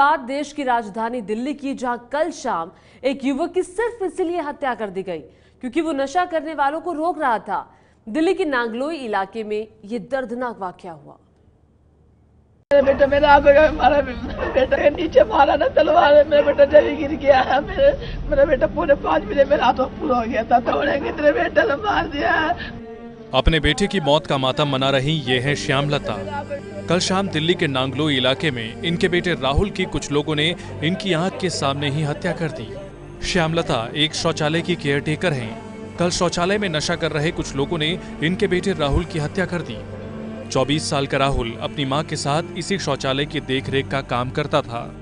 बात देश की राजधानी दिल्ली की, जहाँ कल शाम एक युवक की सिर्फ़ इसलिए हत्या कर दी गई क्योंकि वो नशा करने वालों को रोक रहा था। दिल्ली के नांगलोई इलाके में ये दर्दनाक वाक्य हुआ। मेरा बेटा मेरा बेटा नीचे मारा ना, तलवार मेरा बेटा जल्दी गिर गया मेरे, मेरा बेटा पूरे बजे मेरे हाथों पूरा हो गया था बेटे ने मार दिया अपने बेटे की मौत का मातम मना रही ये है श्यामलता। कल शाम दिल्ली के नांगलो इलाके में इनके बेटे राहुल की कुछ लोगों ने इनकी आँख के सामने ही हत्या कर दी। श्यामलता एक शौचालय की केयरटेकर हैं। कल शौचालय में नशा कर रहे कुछ लोगों ने इनके बेटे राहुल की हत्या कर दी। 24 साल का राहुल अपनी माँ के साथ इसी शौचालय की देखरेख का काम करता था।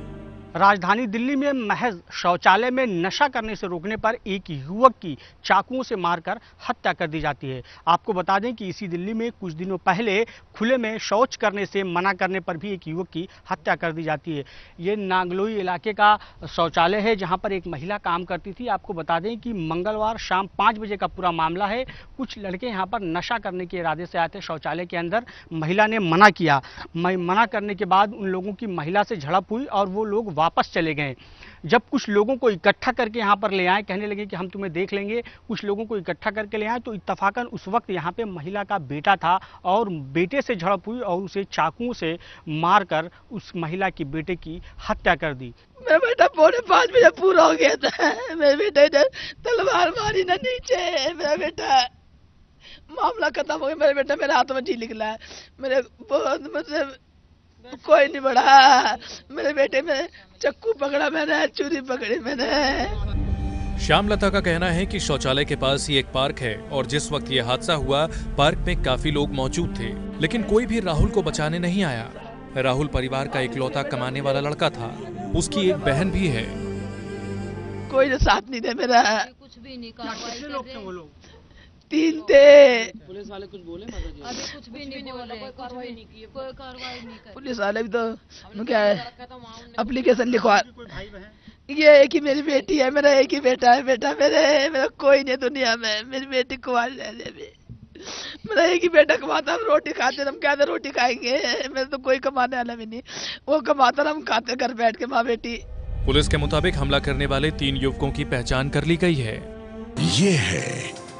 राजधानी दिल्ली में महज शौचालय में नशा करने से रोकने पर एक युवक की चाकुओं से मारकर हत्या कर दी जाती है। आपको बता दें कि इसी दिल्ली में कुछ दिनों पहले खुले में शौच करने से मना करने पर भी एक युवक की हत्या कर दी जाती है। ये नागलोई इलाके का शौचालय है, जहाँ पर एक महिला काम करती थी। आपको बता दें कि मंगलवार शाम पाँच बजे का पूरा मामला है। कुछ लड़के यहाँ पर नशा करने के इरादे से आए थे। शौचालय के अंदर महिला ने मना किया। मना करने के बाद उन लोगों की महिला से झड़प हुई और वो लोग वापस चले गए। जब कुछ लोगों को इकट्ठा करके यहाँ पर ले आए, कहने लगे कि हम तुम्हें देख लेंगे, कुछ लोगों को इकट्ठा करके ले आए तो इतफाकन उस वक्त यहाँ पे महिला का बेटा था और बेटे से झड़प हुई और उसे चाकुओं से मारकर उस महिला की बेटे की हत्या कर दी। मेरा बेटा पौने पाँच बजे पूरा हो गया था मेरे बेटे ने तलवार मारी ना नीचे, मेरा बेटा मामला खत्म हो गया, मेरे बेटा मेरे हाथों में जी निकला। है मेरे बहुत मतलब कोई नहीं बढ़ा मेरे बेटे में चक्कू पकड़ा मैंने चूरी पकड़ी मैंने। श्यामलता का कहना है कि शौचालय के पास ही एक पार्क है और जिस वक्त ये हादसा हुआ पार्क में काफ़ी लोग मौजूद थे लेकिन कोई भी राहुल को बचाने नहीं आया। राहुल परिवार का इकलौता कमाने वाला लड़का था उसकी एक बहन भी है। कोई साथ नहीं दे मेरा। कुछ भी नहीं तीन थे। अभी कुछ भी नहीं बोल रहे कुछ भी नहीं किए कोई कार्रवाई नहीं कर। पुलिस वाले भी तो क्या है अप्लीकेशन लिखवा ये एक ही मेरी बेटी है मेरा एक ही बेटा है बेटा मेरे मेरा कोई नहीं दुनिया में मेरी बेटी कुमारी रहने में मेरा एक ही बेटा कमाता हम रोटी खाते हम क्या रोटी खाएँगे? मेरे तो कोई कमाने वाला भी नहीं। वो कमाता हम खाते घर बैठ के माँ बेटी। पुलिस के मुताबिक हमला करने वाले तीन युवकों की पहचान कर ली गई है। ये है